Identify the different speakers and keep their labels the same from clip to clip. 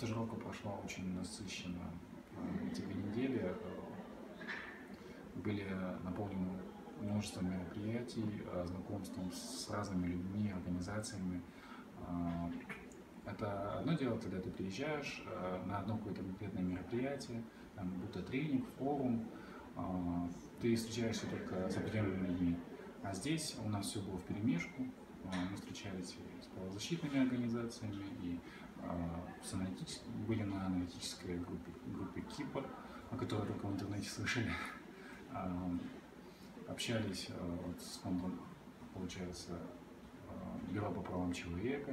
Speaker 1: Стажировка прошла очень насыщенно. Э, Эти две недели были наполнены множеством мероприятий, э, знакомством с разными людьми, организациями. Э, Это одно дело, когда ты приезжаешь на одно какое-то конкретное мероприятие, там, будь то тренинг, форум, ты встречаешься только с определенными людьми. А здесь у нас все было в перемешку. Мы встречались с правозащитными организациями, с аналитичес- были на аналитической группе, группе Кипр, о которой только в интернете слышали. Э, Общались э, вот с фондом, получается, Бюро по правам человека,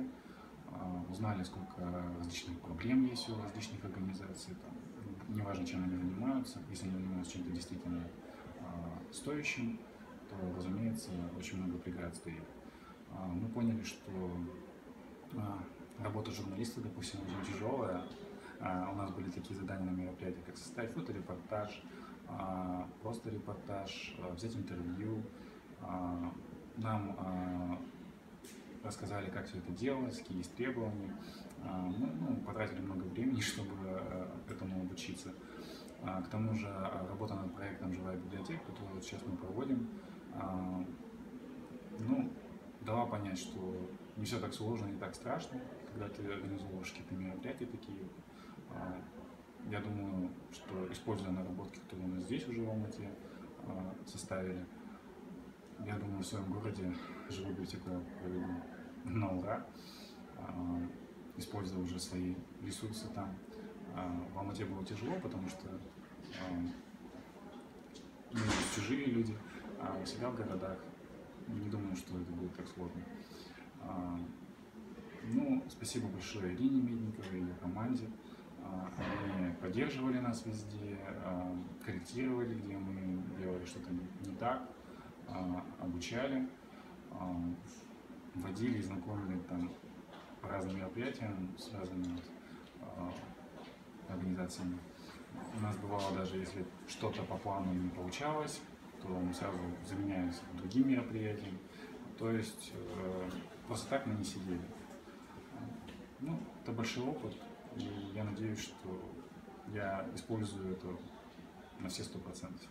Speaker 1: узнали, сколько различных проблем есть у различных организаций, там, неважно, чем они занимаются, если они занимаются чем-то действительно стоящим, то, разумеется, очень много преград стоит. А, Мы поняли, что а, работа журналиста, допустим, очень тяжелая. А, У нас были такие задания на мероприятиях, как составить фоторепортаж, а, просто репортаж, а, взять интервью. Нам рассказали, как все это делать, какие есть требования. Мы ну, потратили много времени, чтобы э, этому обучиться. К тому же работа над проектом «Живая библиотека», которую сейчас мы проводим, ну, дала понять, что не все так сложно, не так страшно, когда ты организовываешь какие-то мероприятия такие. А, Я думаю, что используя наработки, которые мы здесь уже в Алмате а, составили, я думаю, в своем городе живую библиотеку проведу на ура, а, используя уже свои ресурсы там. В Алмате было тяжело, потому что ну, чужие люди, а у себя в городах не думаю, что это будет так сложно. А, Ну, спасибо большое Ирине Медниковой и ее команде. А, Они поддерживали нас везде, а, корректировали, где мы делали что-то не так, обучали, водили, знакомили там по разным мероприятиям с разными организациями. У нас бывало даже, если что-то по плану не получалось, то мы сразу заменялись другим мероприятием. То есть э, просто так мы не сидели. Ну, это большой опыт, и я надеюсь, что я использую это на все сто процентов.